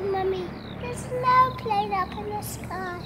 Mommy, there's no plane up in the sky.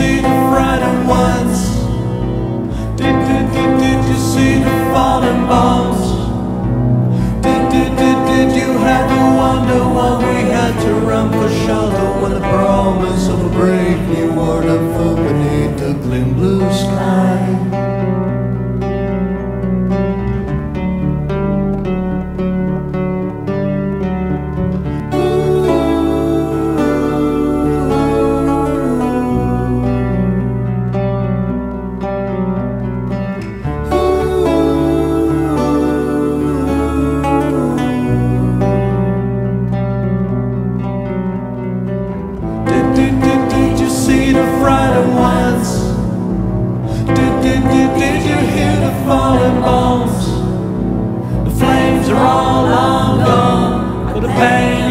See the frightened ones? Did, did, did, did you see the fallen bones? Did, did, did, did you have to wonder why we had to run for shelter when the promise of the frightened ones? Did, did, did, did you hear the falling bones? The flames are all long gone, but the pain